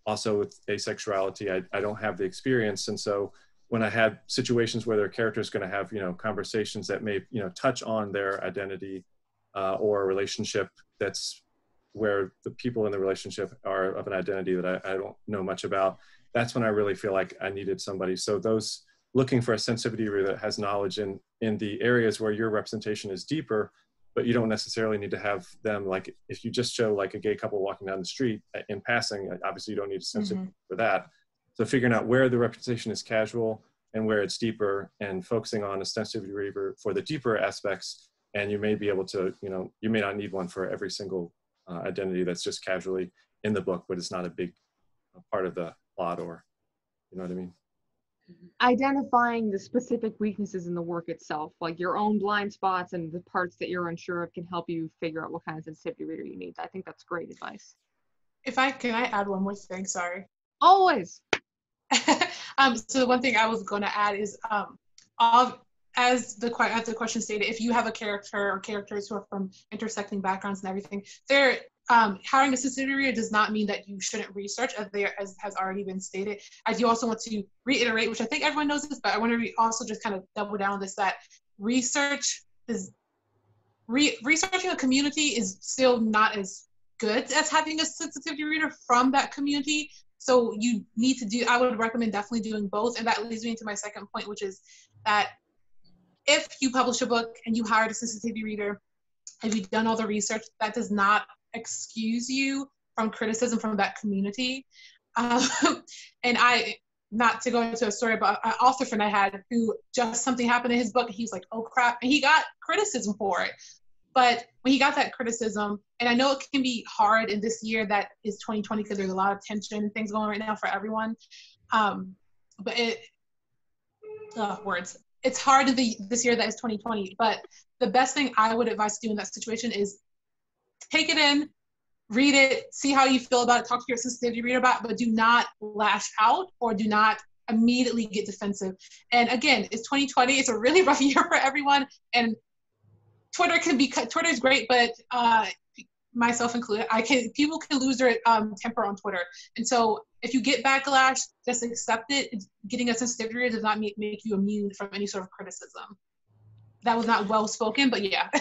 also with asexuality, I, I don't have the experience. And so when I had situations where their character is going to have, you know, conversations that may, you know, touch on their identity uh, or a relationship that's where the people in the relationship are of an identity that I, I don't know much about, that's when I really feel like I needed somebody. So those looking for a sensitivity reader that has knowledge in in the areas where your representation is deeper but you don't necessarily need to have them like if you just show like a gay couple walking down the street uh, in passing uh, obviously you don't need a sensitivity mm-hmm. for that so figuring out where the representation is casual and where it's deeper and focusing on a sensitivity reader for the deeper aspects and you may be able to you know you may not need one for every single uh, identity that's just casually in the book but it's not a big uh, part of the plot or you know what i mean identifying the specific weaknesses in the work itself, like your own blind spots and the parts that you're unsure of, can help you figure out what kind of sensitivity reader you need. I think that's great advice. If I can, I add one more thing. Sorry. Always. um, so the one thing I was going to add is, um, of, as the as the question stated, if you have a character or characters who are from intersecting backgrounds and everything, there um, hiring a subsidiary does not mean that you shouldn't research, as there as has already been stated. I do also want to reiterate, which I think everyone knows this, but I want to also just kind of double down on this that research is re- researching a community is still not as good as having a sensitivity reader from that community. So you need to do. I would recommend definitely doing both, and that leads me into my second point, which is that if you publish a book and you hired a sensitivity reader, have you done all the research? That does not excuse you from criticism from that community. Um, and I, not to go into a story about an author friend I had who just something happened in his book. He's like, oh crap. And he got criticism for it. But when he got that criticism, and I know it can be hard in this year that is 2020 because there's a lot of tension and things going right now for everyone. Um, but it, uh, words. It's hard to this year that is 2020. But the best thing I would advise to do in that situation is take it in, read it, see how you feel about it, talk to your sensitivity reader about it, but do not lash out or do not immediately get defensive. And again, it's 2020. It's a really rough year for everyone. And Twitter can be Twitter is great, but uh, myself included, I can people can lose their um, temper on Twitter. And so if you get backlash, just accept it. Getting a sensitivity does not make, make you immune from any sort of criticism. That was not well spoken, but yeah.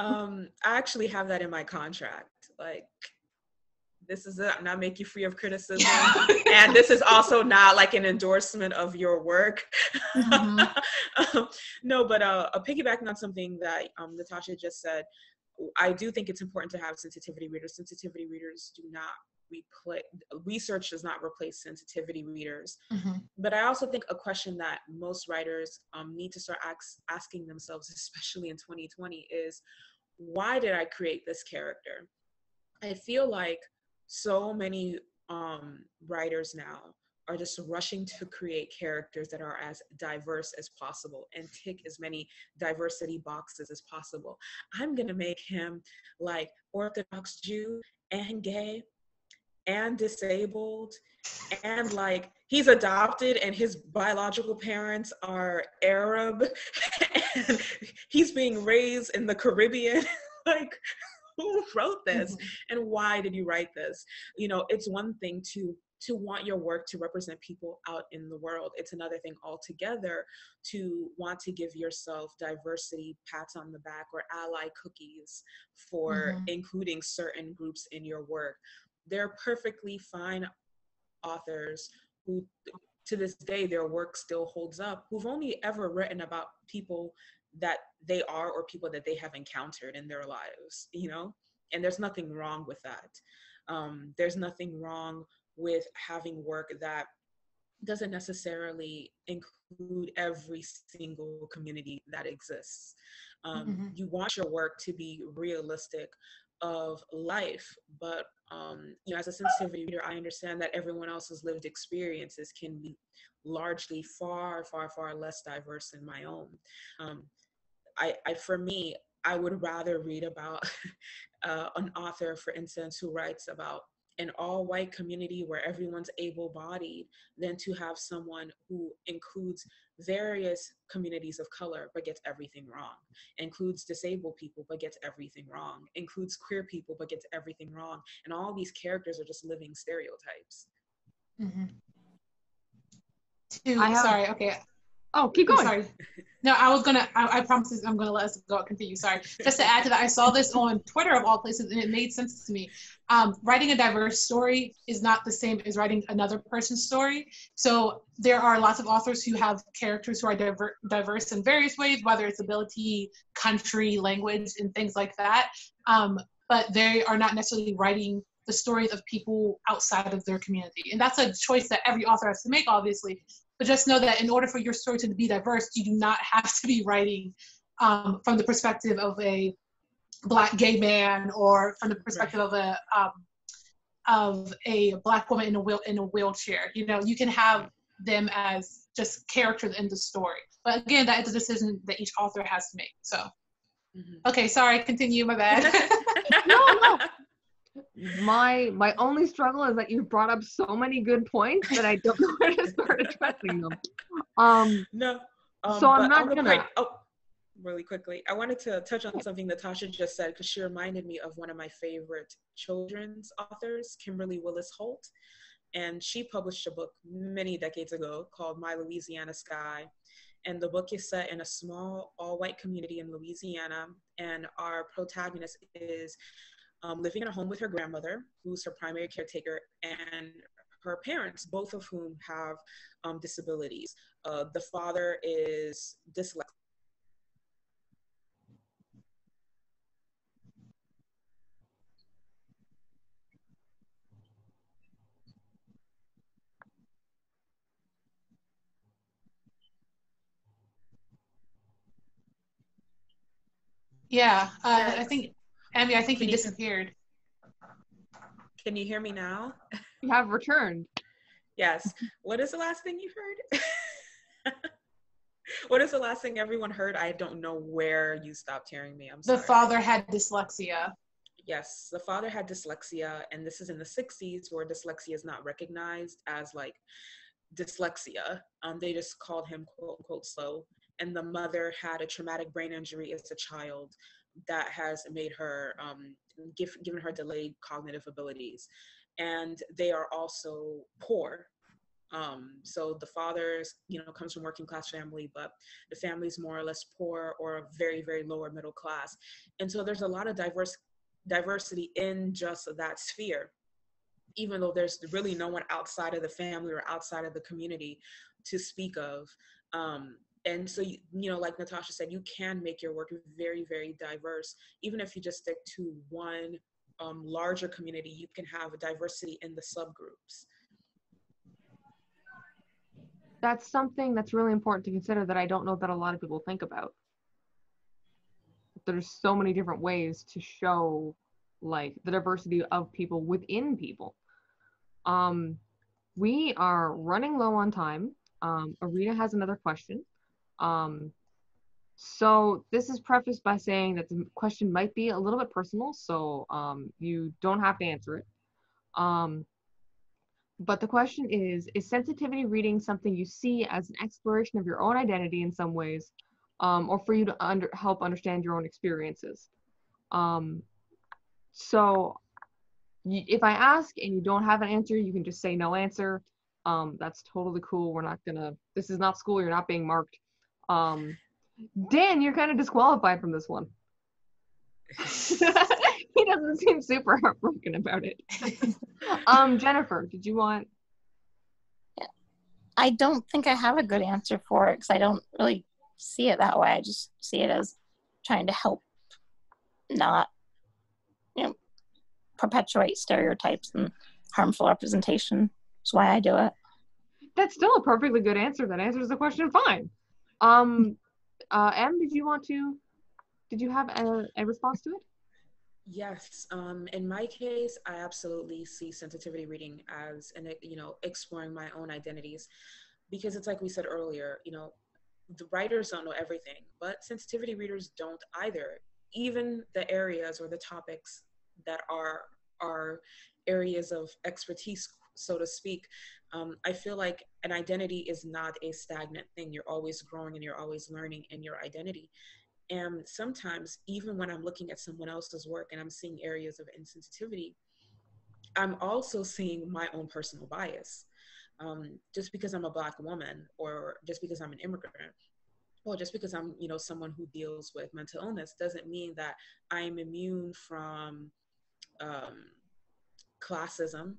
um, I actually have that in my contract. Like, this is it. I'm not make you free of criticism, and this is also not like an endorsement of your work. Mm-hmm. um, no, but uh, piggybacking on something that um, Natasha just said, I do think it's important to have sensitivity readers. Sensitivity readers do not replace research does not replace sensitivity readers mm-hmm. but i also think a question that most writers um, need to start ask, asking themselves especially in 2020 is why did I create this character? I feel like so many um, writers now are just rushing to create characters that are as diverse as possible and tick as many diversity boxes as possible. I'm gonna make him like Orthodox Jew and gay and disabled and like he's adopted and his biological parents are Arab he's being raised in the Caribbean. like who wrote this mm-hmm. and why did you write this? You know, it's one thing to to want your work to represent people out in the world. It's another thing altogether to want to give yourself diversity pats on the back or ally cookies for mm-hmm. including certain groups in your work. They're perfectly fine authors who to this day their work still holds up who've only ever written about people that they are or people that they have encountered in their lives you know? And there's nothing wrong with that. Um, there's nothing wrong with having work that doesn't necessarily include every single community that exists. Um, mm-hmm. you want your work to be realistic of life but um, you know as a sensitivity reader i understand that everyone else's lived experiences can be largely far far far less diverse than my own. Um, I, I, for me i would rather read about uh, an author for instance who writes about an all white community where everyone's able bodied than to have someone who includes various communities of color but gets everything wrong, includes disabled people but gets everything wrong, includes queer people but gets everything wrong. And all these characters are just living stereotypes. Mm-hmm. Two, have, sorry, okay. Oh, keep going. sorry. No, I was gonna. I, I promise I'm gonna let us go. Continue. Sorry. Just to add to that, I saw this on Twitter of all places, and it made sense to me. Um, writing a diverse story is not the same as writing another person's story. So there are lots of authors who have characters who are diver- diverse in various ways, whether it's ability, country, language, and things like that. Um, but they are not necessarily writing the stories of people outside of their community. And that's a choice that every author has to make, obviously. But just know that in order for your story to be diverse, you do not have to be writing um, from the perspective of a black gay man or from the perspective right. of a um, of a black woman in a wheel in a wheelchair. You know, you can have them as just characters in the story. But again, that is a decision that each author has to make. So, mm-hmm. okay, sorry, continue. My bad. no, no my my only struggle is that you've brought up so many good points that I don't know where to start addressing them. Um, no. Um, so I'm not gonna. Point, oh, really quickly, I wanted to touch on something Natasha just said because she reminded me of one of my favorite children's authors, Kimberly Willis Holt, and she published a book many decades ago called My Louisiana Sky. And the book is set in a small all-white community in Louisiana, and our protagonist is um, living in a home with her grandmother, who's her primary caretaker, and her parents, both of whom have um, disabilities. Uh, the father is dyslexic. Yeah, uh, I think Emmy, I think Can you disappeared. Can you hear me now? You have returned. Yes. What is the last thing you heard? what is the last thing everyone heard? I don't know where you stopped hearing me. I'm sorry. The father had dyslexia. Yes, the father had dyslexia, and this is in the 60s where dyslexia is not recognized as like dyslexia. Um, they just called him quote unquote slow. And the mother had a traumatic brain injury as a child that has made her um, give, given her delayed cognitive abilities. And they are also poor. Um, so the father's you know comes from working class family but the family's more or less poor or very very lower middle class. And so there's a lot of diverse diversity in just that sphere. Even though there's really no one outside of the family or outside of the community to speak of um, and so you, you know like natasha said you can make your work very very diverse even if you just stick to one um, larger community you can have a diversity in the subgroups that's something that's really important to consider that i don't know that a lot of people think about there's so many different ways to show like the diversity of people within people um we are running low on time. Um, Arita has another question. Um, so this is prefaced by saying that the question might be a little bit personal, so um, you don't have to answer it. Um, but the question is, is sensitivity reading something you see as an exploration of your own identity in some ways, um, or for you to under, help understand your own experiences? Um, so if I ask and you don't have an answer, you can just say no answer. Um, that's totally cool. We're not gonna, this is not school, you're not being marked. Um, Dan, you're kind of disqualified from this one. he doesn't seem super heartbroken about it. um, Jennifer, did you want? I don't think I have a good answer for it because I don't really see it that way. I just see it as trying to help not, you know, perpetuate stereotypes and harmful representation. That's why I do it. That's still a perfectly good answer. That answers the question fine. Um, uh, M, did you want to? Did you have a, a response to it? Yes. Um, in my case, I absolutely see sensitivity reading as an you know exploring my own identities, because it's like we said earlier. You know, the writers don't know everything, but sensitivity readers don't either. Even the areas or the topics that are are areas of expertise, so to speak. Um, I feel like an identity is not a stagnant thing. You're always growing and you're always learning in your identity. And sometimes, even when I'm looking at someone else's work and I'm seeing areas of insensitivity, I'm also seeing my own personal bias. Um, just because I'm a Black woman, or just because I'm an immigrant, or just because I'm, you know, someone who deals with mental illness, doesn't mean that I'm immune from um, classism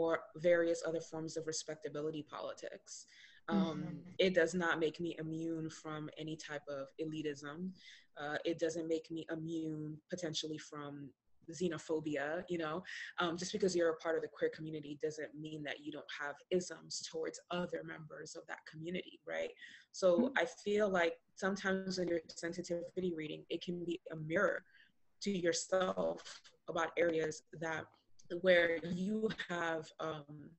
or various other forms of respectability politics. Um, mm-hmm. It does not make me immune from any type of elitism. Uh, it doesn't make me immune potentially from xenophobia. You know, um, just because you're a part of the queer community doesn't mean that you don't have isms towards other members of that community, right? So mm-hmm. I feel like sometimes when you're sensitivity reading, it can be a mirror to yourself about areas that where you have um,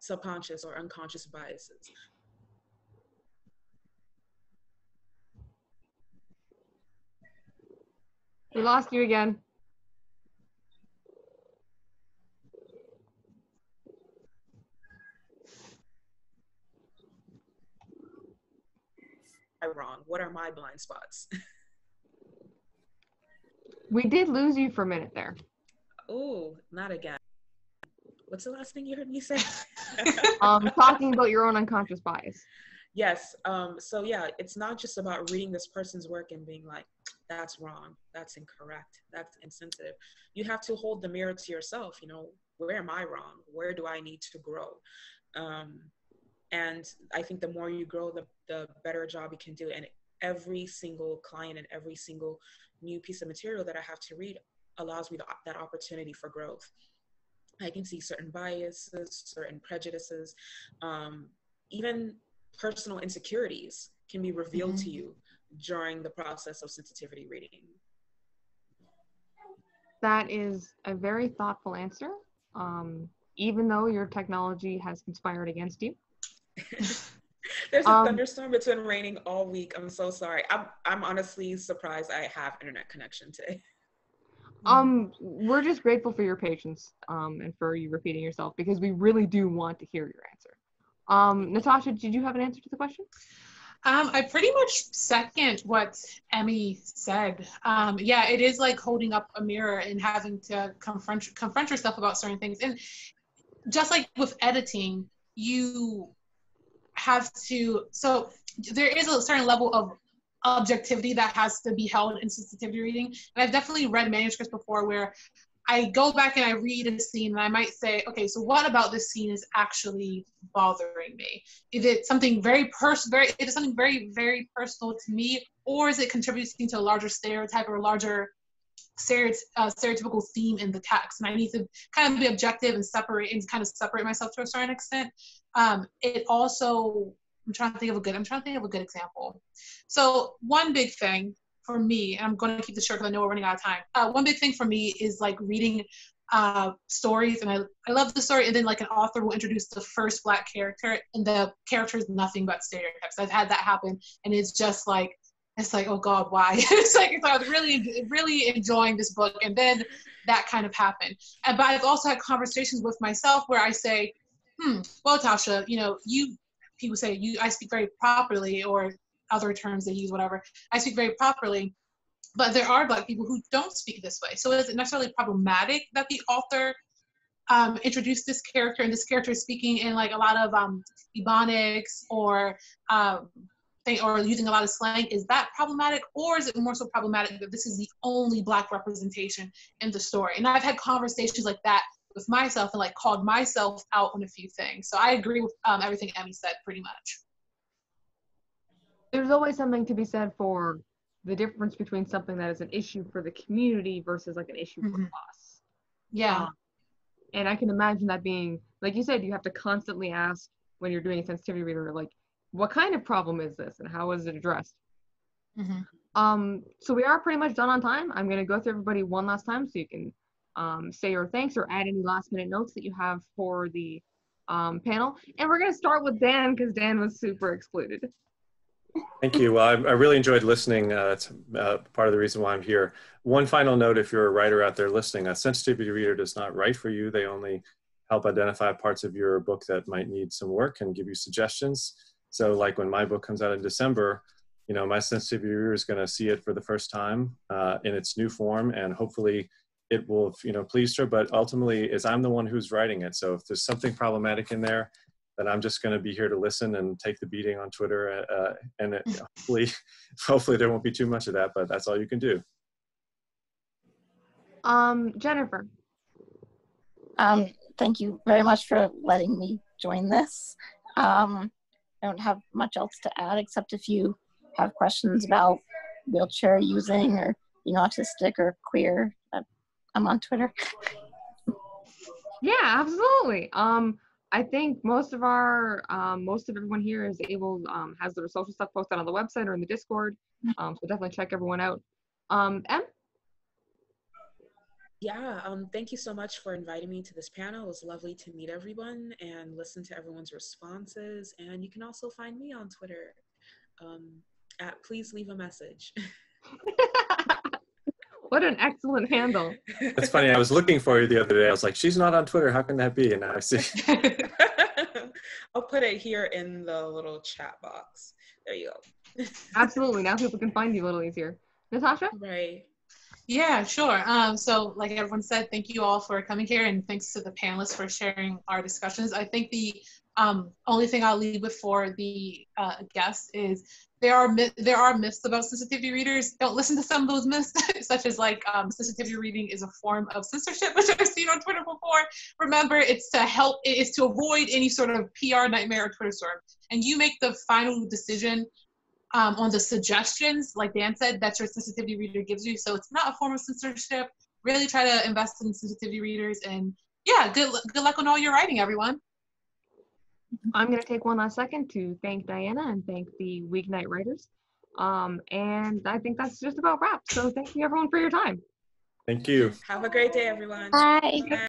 subconscious or unconscious biases We lost you again. I'm wrong. What are my blind spots? we did lose you for a minute there. Oh, not again. What's the last thing you heard me say? um, talking about your own unconscious bias. Yes. Um, so yeah, it's not just about reading this person's work and being like, that's wrong, that's incorrect, that's insensitive. You have to hold the mirror to yourself. You know, where am I wrong? Where do I need to grow? Um, and I think the more you grow, the the better job you can do. And every single client and every single new piece of material that I have to read allows me the, that opportunity for growth. I can see certain biases, certain prejudices, um, even personal insecurities can be revealed mm-hmm. to you during the process of sensitivity reading. That is a very thoughtful answer, um, even though your technology has conspired against you. There's a um, thunderstorm. It's been raining all week. I'm so sorry. I'm, I'm honestly surprised I have internet connection today. Um, we're just grateful for your patience um, and for you repeating yourself because we really do want to hear your answer. Um, Natasha, did you have an answer to the question? Um, I pretty much second what Emmy said. Um, yeah, it is like holding up a mirror and having to confront confront yourself about certain things. And just like with editing, you have to. So there is a certain level of objectivity that has to be held in sensitivity reading. And I've definitely read manuscripts before where I go back and I read a scene and I might say, okay, so what about this scene is actually bothering me? Is it something very personal, very, it is something very, very personal to me, or is it contributing to a larger stereotype or a larger uh, stereotypical theme in the text? And I need to kind of be objective and separate and kind of separate myself to a certain extent. Um, it also, I'm trying to think of a good, I'm trying to think of a good example. So one big thing for me, and I'm going to keep this short because I know we're running out of time. Uh, one big thing for me is like reading uh, stories and I, I love the story and then like an author will introduce the first black character and the character is nothing but stereotypes i've had that happen and it's just like it's like oh god why it's like like i was really really enjoying this book and then that kind of happened and but i've also had conversations with myself where i say hmm well tasha you know you people say you i speak very properly or other terms they use whatever. I speak very properly but there are black people who don't speak this way. So is it necessarily problematic that the author um, introduced this character and this character is speaking in like a lot of um, ebonics or um, or using a lot of slang? Is that problematic or is it more so problematic that this is the only black representation in the story? And i've had conversations like that with myself and like called myself out on a few things so i agree with um, everything emmy said pretty much there's always something to be said for the difference between something that is an issue for the community versus like an issue Mhm. for us. yeah Um, and I can imagine that being, like you said, you have to constantly ask when you're doing a sensitivity reader, like, what kind of problem is this and how is it addressed? Mhm. Um, so we are pretty much done on time. I'm gonna go through everybody one last time so you can um, say your thanks or add any last minute notes that you have for the um, panel. And we're gonna start with Dan because Dan was super excluded. Thank you. Well, I, I really enjoyed listening. Uh, it's uh, part of the reason why I'm here. One final note, if you're a writer out there listening, a sensitivity reader does not write for you. They only help identify parts of your book that might need some work and give you suggestions. So like when my book comes out in December, you know, my sensitivity reader is going to see it for the first time uh, in its new form and hopefully it will, you know, please her, but ultimately is I'm the one who's writing it. So if there's something problematic in there, then I'm just going to be here to listen and take the beating on Twitter. Uh, and it, hopefully, hopefully there won't be too much of that, but that's all you can do. Um, Jennifer. Um, thank you very much for letting me join this. Um, I don't have much else to add except if you have questions about wheelchair using or being autistic or queer, uh, I'm on Twitter. Yeah, absolutely. Um, I think most of our, um, most of everyone here is able, um, has their social stuff posted on the website or in the Discord. Um, so definitely check everyone out. Um, Em? Yeah, um, thank you so much for inviting me to this panel. It was lovely to meet everyone and listen to everyone's responses. And you can also find me on Twitter um, at please leave a message. what an excellent handle. That's funny. I was looking for you the other day. I was like, she's not on Twitter. How can that be? And now I see. I'll put it here in the little chat box. There you go. Absolutely. Now people can find you a little easier. Natasha? Right. Yeah, sure. Um, so, like everyone said, thank you all for coming here, and thanks to the panelists for sharing our discussions. I think the um, only thing I'll leave with for the uh, guests is there are there are myths about sensitivity readers. Don't listen to some of those myths, such as like um, sensitivity reading is a form of censorship, which I've seen on Twitter before. Remember, it's to help, it is to avoid any sort of PR nightmare or Twitter storm, and you make the final decision um, on the suggestions, like Dan said, that your sensitivity reader gives you. So it's not a form of censorship. Really try to invest in sensitivity readers, and yeah, good good luck on all your writing, everyone. I'm going to take one last second to thank Diana and thank the Weeknight writers. Um, and I think that's just about wrapped. So thank you everyone for your time. Thank you. Have a great day, everyone. Bye. Bye.